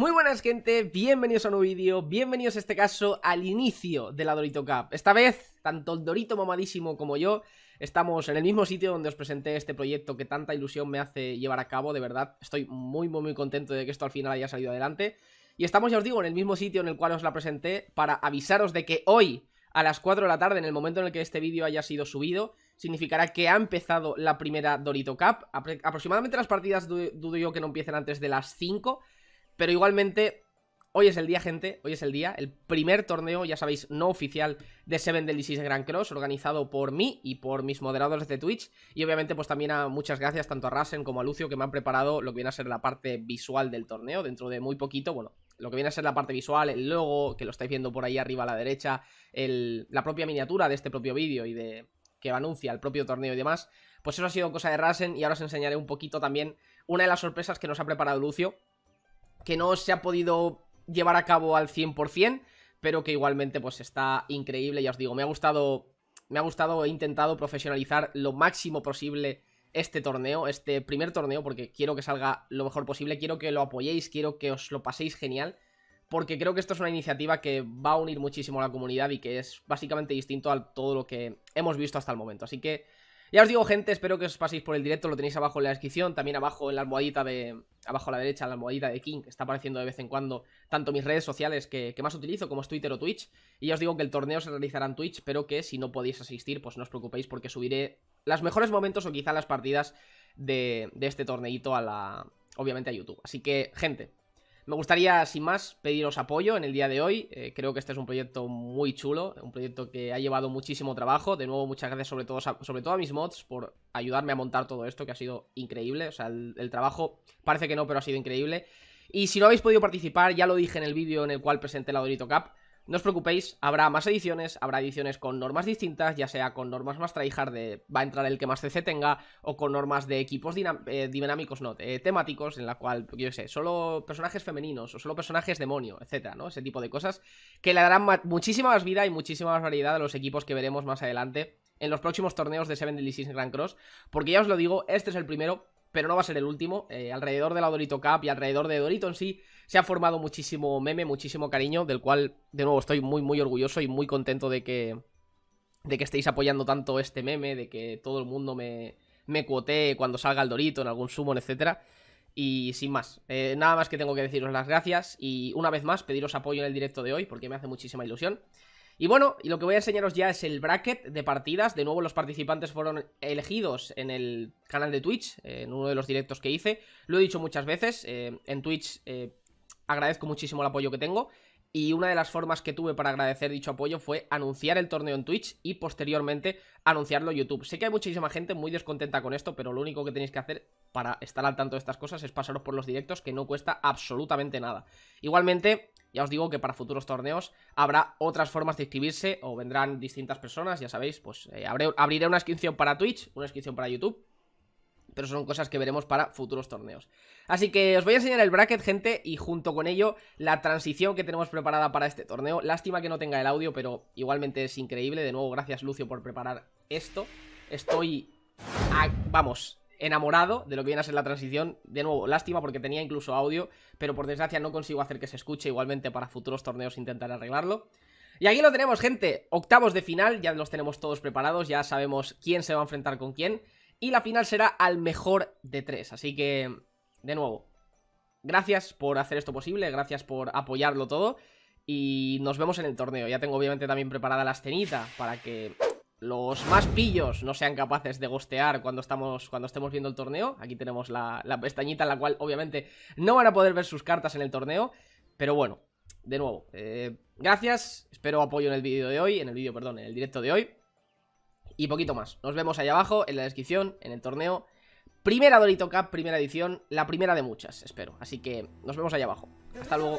Muy buenas gente, bienvenidos a un nuevo vídeo, bienvenidos en este caso al inicio de la Dorito Cup. Esta vez, tanto el Dorito mamadísimo como yo estamos en el mismo sitio donde os presenté este proyecto que tanta ilusión me hace llevar a cabo De verdad, estoy muy muy muy contento de que esto al final haya salido adelante. Y estamos, ya os digo, en el mismo sitio en el cual os la presenté para avisaros de que hoy a las 4 de la tarde, en el momento en el que este vídeo haya sido subido significará que ha empezado la primera Dorito Cup. aproximadamente las partidas dudo yo que no empiecen antes de las 5, pero igualmente hoy es el día, gente, hoy es el día, el primer torneo, ya sabéis, no oficial de Seven Six Grand Cross, organizado por mí y por mis moderadores de Twitch, y obviamente pues también a muchas gracias tanto a Rasen como a Lucio que me han preparado lo que viene a ser la parte visual del torneo, dentro de muy poquito, bueno, lo que viene a ser la parte visual, el logo, que lo estáis viendo por ahí arriba a la derecha, la propia miniatura de este propio vídeo y de que anuncia el propio torneo y demás, pues eso ha sido cosa de Rasen y ahora os enseñaré un poquito también una de las sorpresas que nos ha preparado Lucio, que no se ha podido llevar a cabo al 100%, pero que igualmente pues está increíble, ya os digo, me ha gustado, me ha gustado, he intentado profesionalizar lo máximo posible este torneo, este primer torneo, porque quiero que salga lo mejor posible, quiero que lo apoyéis, quiero que os lo paséis genial, porque creo que esto es una iniciativa que va a unir muchísimo a la comunidad y que es básicamente distinto a todo lo que hemos visto hasta el momento. Así que ya os digo, gente, espero que os paséis por el directo, lo tenéis abajo en la descripción, también abajo en la almohadita de... abajo a la derecha, la almohadita de King, que está apareciendo de vez en cuando tanto mis redes sociales que, más utilizo, como es Twitter o Twitch. Y ya os digo que el torneo se realizará en Twitch, pero que si no podéis asistir, pues no os preocupéis porque subiré los mejores momentos o quizá las partidas de, de este torneito a la... obviamente a YouTube. Así que, gente, me gustaría, sin más, pediros apoyo en el día de hoy. Eh, creo que este es un proyecto muy chulo, un proyecto que ha llevado muchísimo trabajo. De nuevo, muchas gracias sobre todo, sobre todo a mis mods por ayudarme a montar todo esto, que ha sido increíble. O sea, el, el trabajo parece que no, pero ha sido increíble. Y si no habéis podido participar, ya lo dije en el vídeo en el cual presenté la Dorito Cup, no os preocupéis, habrá más ediciones, habrá ediciones con normas distintas, ya sea con normas más tryhard de va a entrar el que más CC tenga, o con normas de equipos eh, dinámicos, no, temáticos, en la cual, yo sé, solo personajes femeninos, o solo personajes demonio, etcétera, ¿no? Ese tipo de cosas que le darán muchísima más vida y muchísima más variedad a los equipos que veremos más adelante en los próximos torneos de Seven Sins Grand Cross, porque ya os lo digo, este es el primero pero no va a ser el último. Eh, alrededor de la Dorito Cup y alrededor de Dorito en sí se ha formado muchísimo meme, muchísimo cariño, del cual, de nuevo, estoy muy, muy orgulloso y muy contento de que, de que estéis apoyando tanto este meme, de que todo el mundo me, me cuotee cuando salga el Dorito en algún summon, etcétera. Y sin más, eh, nada más que tengo que deciros las gracias y una vez más pediros apoyo en el directo de hoy porque me hace muchísima ilusión. Y bueno, y lo que voy a enseñaros ya es el bracket de partidas. De nuevo, los participantes fueron elegidos en el canal de Twitch, en uno de los directos que hice. Lo he dicho muchas veces, eh, en Twitch eh, agradezco muchísimo el apoyo que tengo. Y una de las formas que tuve para agradecer dicho apoyo fue anunciar el torneo en Twitch y posteriormente anunciarlo en YouTube. Sé que hay muchísima gente muy descontenta con esto, pero lo único que tenéis que hacer para estar al tanto de estas cosas es pasaros por los directos, que no cuesta absolutamente nada. Igualmente, ya os digo que para futuros torneos habrá otras formas de inscribirse o vendrán distintas personas, ya sabéis, pues eh, abriré una inscripción para Twitch, una inscripción para YouTube, pero son cosas que veremos para futuros torneos. Así que os voy a enseñar el bracket, gente, y junto con ello la transición que tenemos preparada para este torneo. Lástima que no tenga el audio, pero igualmente es increíble. De nuevo, gracias Lucio por preparar esto. Estoy, vamos, enamorado de lo que viene a ser la transición. De nuevo, lástima porque tenía incluso audio, pero por desgracia no consigo hacer que se escuche. Igualmente para futuros torneos intentaré arreglarlo. Y aquí lo tenemos, gente. Octavos de final, ya los tenemos todos preparados, ya sabemos quién se va a enfrentar con quién. Y la final será al mejor de tres. Así que, de nuevo, gracias por hacer esto posible, gracias por apoyarlo todo. Y nos vemos en el torneo. Ya tengo obviamente también preparada la escenita para que los más pillos no sean capaces de gostear cuando, estamos, cuando estemos viendo el torneo. Aquí tenemos la, pestañita en la cual obviamente no van a poder ver sus cartas en el torneo. Pero bueno, de nuevo, eh, gracias, espero apoyo en el vídeo de hoy, en el vídeo, perdón, en el directo de hoy. Y poquito más. Nos vemos ahí abajo, en la descripción, en el torneo. Primera Dorito Cup, primera edición, la primera de muchas, espero. Así que nos vemos ahí abajo. Hasta luego.